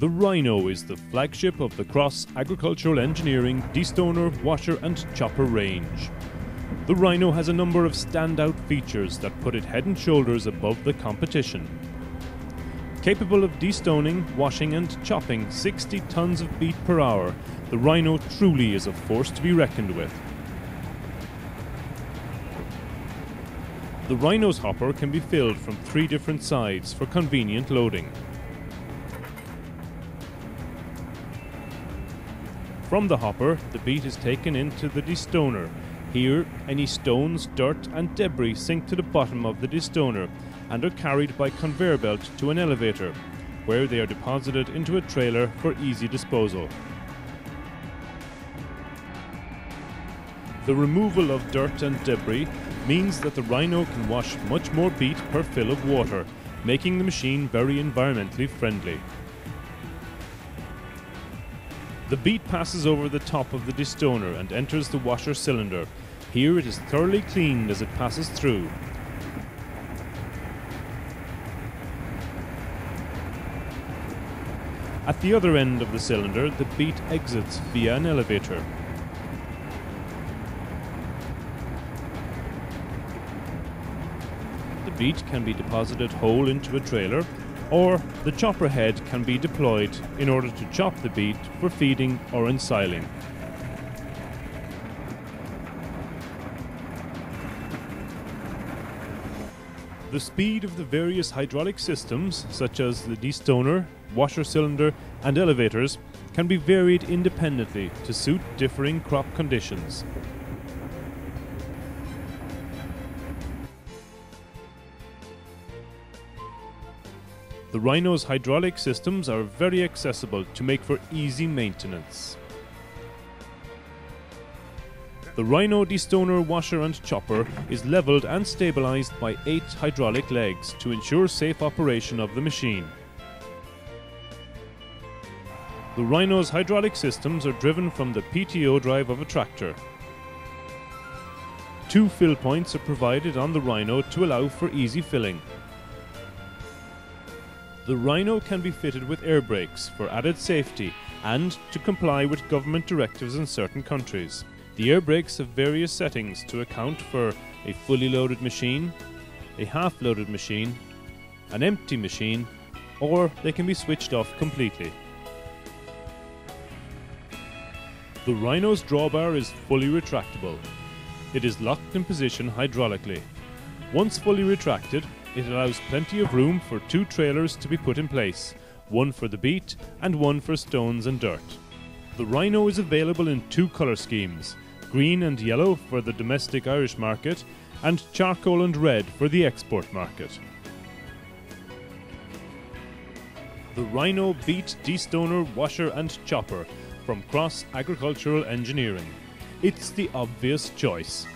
The Rhino is the flagship of the Cross Agricultural Engineering Destoner, Washer and Chopper range. The Rhino has a number of standout features that put it head and shoulders above the competition. Capable of destoning, washing and chopping 60 tons of beet per hour, the Rhino truly is a force to be reckoned with. The Rhino's hopper can be filled from three different sides for convenient loading. From the hopper, the beet is taken into the destoner. Here, any stones, dirt and debris sink to the bottom of the destoner and are carried by conveyor belt to an elevator, where they are deposited into a trailer for easy disposal. The removal of dirt and debris means that the Rhino can wash much more beet per fill of water, making the machine very environmentally friendly. The beet passes over the top of the destoner and enters the washer cylinder. Here it is thoroughly cleaned as it passes through. At the other end of the cylinder, the beet exits via an elevator. The beet can be deposited whole into a trailer, or the chopper head can be deployed in order to chop the beet for feeding or ensiling. The speed of the various hydraulic systems, such as the destoner, washer cylinder, and elevators, can be varied independently to suit differing crop conditions. The Rhino's hydraulic systems are very accessible to make for easy maintenance. The Rhino destoner washer and chopper is leveled and stabilized by eight hydraulic legs to ensure safe operation of the machine. The Rhino's hydraulic systems are driven from the PTO drive of a tractor. Two fill points are provided on the Rhino to allow for easy filling. The Rhino can be fitted with air brakes for added safety and to comply with government directives in certain countries. The air brakes have various settings to account for a fully loaded machine, a half loaded machine, an empty machine, or they can be switched off completely. The Rhino's drawbar is fully retractable. It is locked in position hydraulically. Once fully retracted, it allows plenty of room for two trailers to be put in place, one for the beet and one for stones and dirt. The Rhino is available in two colour schemes green and yellow for the domestic Irish market, and charcoal and red for the export market. The Rhino Beet Destoner Washer and Chopper from Cross Agricultural Engineering. It's the obvious choice.